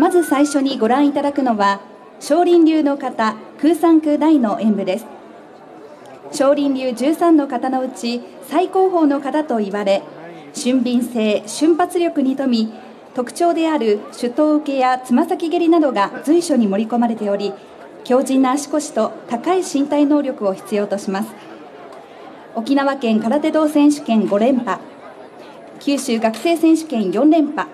まず最初にご覧いただくのは少林流の方空三空大の演舞です。少林流13の方のうち最高峰の方と言われ俊敏性瞬発力に富み特徴である手刀受けやつま先蹴りなどが随所に盛り込まれており強靭な足腰と高い身体能力を必要とします。沖縄県空手道選手権5連覇九州学生選手権4連覇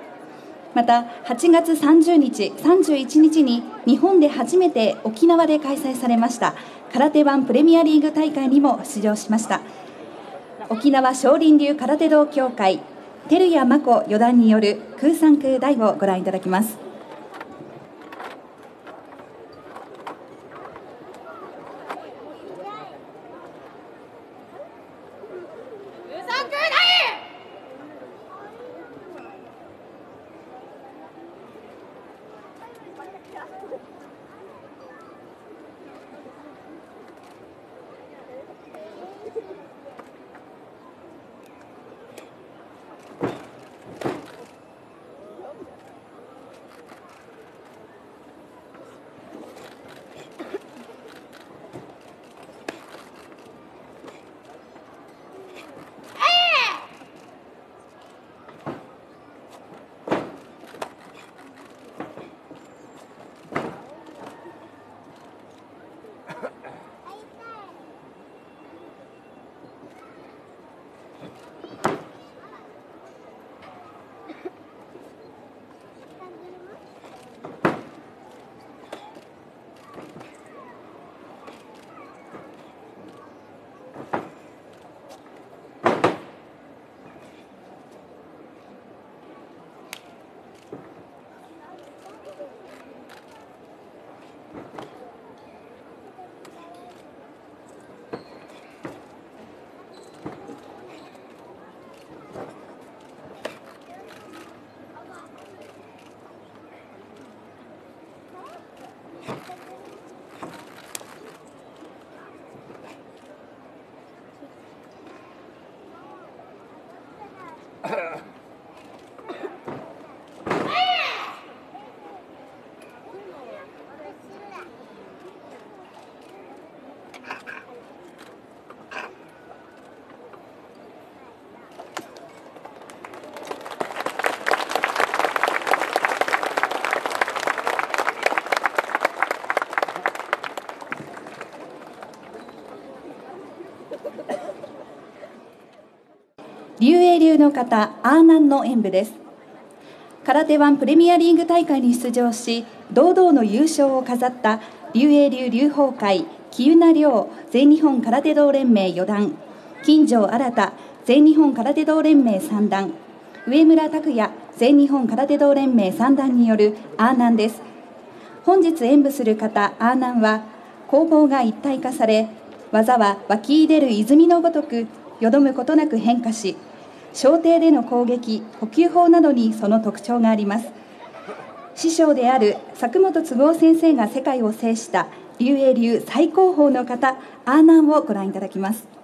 また8月30日、31日に日本で初めて沖縄で開催されました空手版プレミアリーグ大会にも出場しました。沖縄少林流空手道協会照屋真子四段による空三空大をご覧いただきます。竜英流の方アーナンの演舞です。空手ワンプレミアリーグ大会に出場し堂々の優勝を飾った竜英流流法会喜友名亮全日本空手道連盟4段金城新全日本空手道連盟3段上村拓也全日本空手道連盟3段によるアーナンです。本日演舞する方アーナンは攻防が一体化され技は湧き出る泉のごとくよどむことなく変化し小艇での攻撃補給法などにその特徴があります。師匠である佐久本都合先生が世界を制した竜英流最高峰の方アーナンをご覧いただきます。